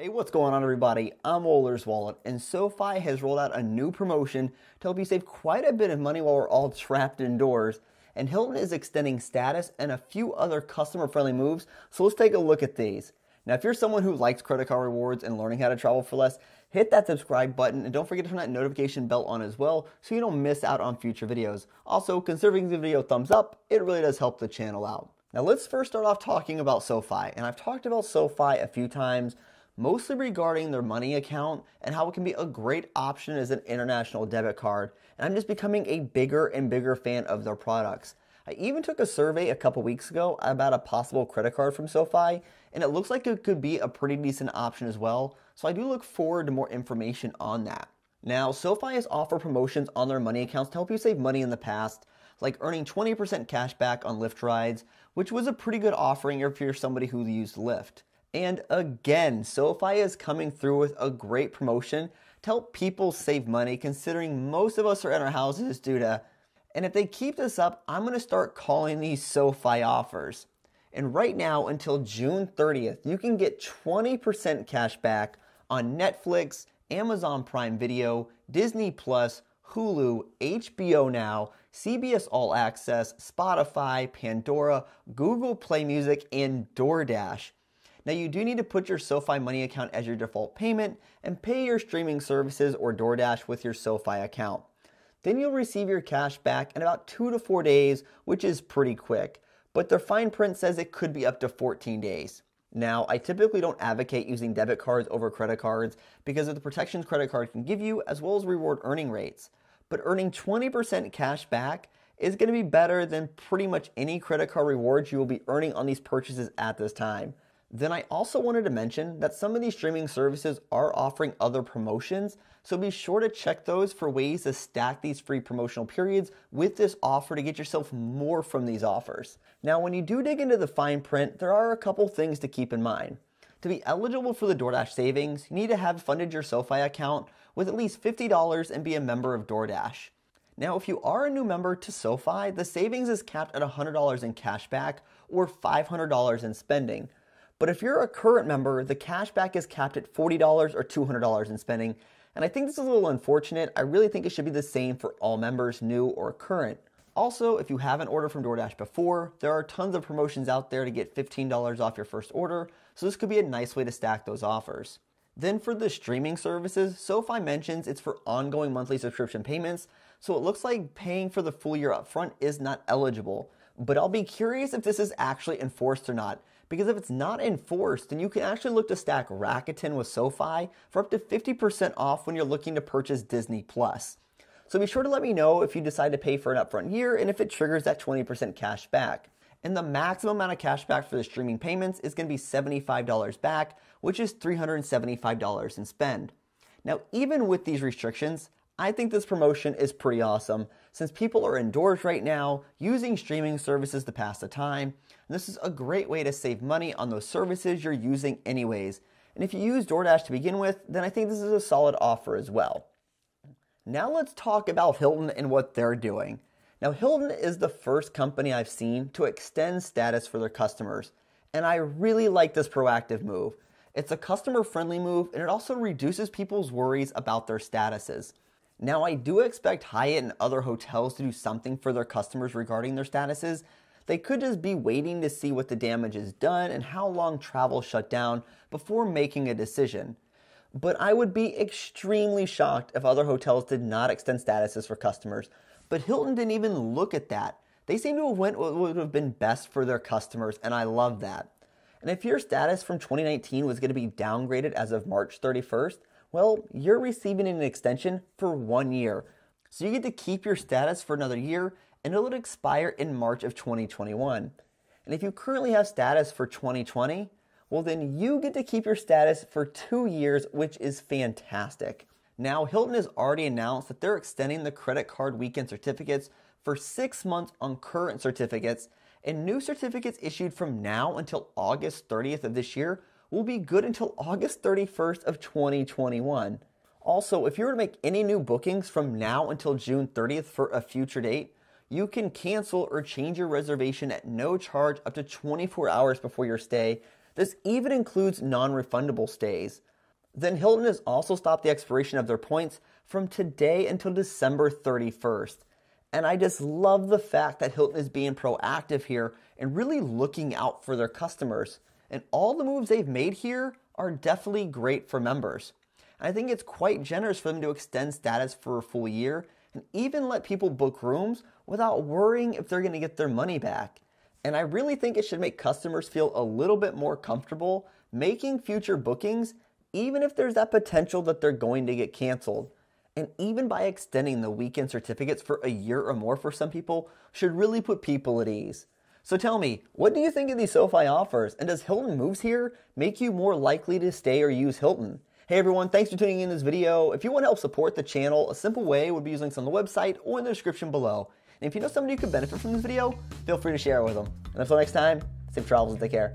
Hey, what's going on, everybody? I'm Waller's Wallet, and SoFi has rolled out a new promotion to help you save quite a bit of money while we're all trapped indoors. And Hilton is extending status and a few other customer friendly moves, so let's take a look at these. Now, if you're someone who likes credit card rewards and learning how to travel for less, hit that subscribe button and don't forget to turn that notification bell on as well so you don't miss out on future videos. Also, considering the video a thumbs up, it really does help the channel out. Now, let's first start off talking about SoFi, and I've talked about SoFi a few times mostly regarding their money account and how it can be a great option as an international debit card. And I'm just becoming a bigger and bigger fan of their products. I even took a survey a couple weeks ago about a possible credit card from SoFi, and it looks like it could be a pretty decent option as well. So I do look forward to more information on that. Now, SoFi has offered promotions on their money accounts to help you save money in the past, like earning 20% cash back on Lyft rides, which was a pretty good offering if you're somebody who used Lyft. And again, SoFi is coming through with a great promotion to help people save money, considering most of us are in our houses due to. And if they keep this up, I'm going to start calling these SoFi offers. And right now, until June 30th, you can get 20% cash back on Netflix, Amazon Prime Video, Disney Plus, Hulu, HBO Now, CBS All Access, Spotify, Pandora, Google Play Music, and DoorDash. Now, you do need to put your SoFi Money account as your default payment and pay your streaming services or DoorDash with your SoFi account. Then you'll receive your cash back in about two to four days, which is pretty quick, but their fine print says it could be up to 14 days. Now, I typically don't advocate using debit cards over credit cards because of the protections credit card can give you as well as reward earning rates. But earning 20% cash back is going to be better than pretty much any credit card rewards you will be earning on these purchases at this time. Then I also wanted to mention that some of these streaming services are offering other promotions, so be sure to check those for ways to stack these free promotional periods with this offer to get yourself more from these offers. Now, when you do dig into the fine print, there are a couple things to keep in mind. To be eligible for the DoorDash savings, you need to have funded your SoFi account with at least $50 and be a member of DoorDash. Now, if you are a new member to SoFi, the savings is capped at $100 in cash back or $500 in spending. But if you're a current member, the cashback is capped at $40 or $200 in spending. And I think this is a little unfortunate. I really think it should be the same for all members, new or current. Also, if you haven't ordered from DoorDash before, there are tons of promotions out there to get $15 off your first order, so this could be a nice way to stack those offers. Then for the streaming services, SoFi mentions it's for ongoing monthly subscription payments, so it looks like paying for the full year upfront is not eligible. But I'll be curious if this is actually enforced or not, because if it's not enforced, then you can actually look to stack Rakuten with SoFi for up to 50% off when you're looking to purchase Disney Plus. So be sure to let me know if you decide to pay for an upfront year and if it triggers that 20% cash back. And the maximum amount of cash back for the streaming payments is going to be $75 back, which is $375 in spend. Now, even with these restrictions, I think this promotion is pretty awesome since people are indoors right now using streaming services to pass the time. this is a great way to save money on those services you're using anyways. And if you use DoorDash to begin with, then I think this is a solid offer as well. Now let's talk about Hilton and what they're doing. Now, Hilton is the first company I've seen to extend status for their customers, and I really like this proactive move. It's a customer friendly move and it also reduces people's worries about their statuses. Now, I do expect Hyatt and other hotels to do something for their customers regarding their statuses. They could just be waiting to see what the damage is done and how long travel shut down before making a decision. But I would be extremely shocked if other hotels did not extend statuses for customers. But Hilton didn't even look at that. They seem to have went what would have been best for their customers, and I love that. And if your status from 2019 was going to be downgraded as of March 31st, well, you're receiving an extension for one year. So you get to keep your status for another year and it'll expire in March of 2021. And if you currently have status for 2020, well, then you get to keep your status for two years, which is fantastic. Now, Hilton has already announced that they're extending the credit card weekend certificates for six months on current certificates, and new certificates issued from now until August 30th of this year will be good until August 31st of 2021. Also, if you were to make any new bookings from now until June 30th for a future date, you can cancel or change your reservation at no charge up to 24 hours before your stay. This even includes non refundable stays. Then Hilton has also stopped the expiration of their points from today until December 31st. And I just love the fact that Hilton is being proactive here and really looking out for their customers. And all the moves they've made here are definitely great for members. I think it's quite generous for them to extend status for a full year and even let people book rooms without worrying if they're going to get their money back. And I really think it should make customers feel a little bit more comfortable making future bookings, even if there's that potential that they're going to get canceled. And even by extending the weekend certificates for a year or more for some people, should really put people at ease. So tell me, what do you think of these SoFi offers? And does Hilton Moves here make you more likely to stay or use Hilton? Hey everyone, thanks for tuning in this video. If you want to help support the channel, a simple way would be using links on the website or in the description below. And if you know somebody who could benefit from this video, feel free to share it with them. And until next time, safe travels and take care.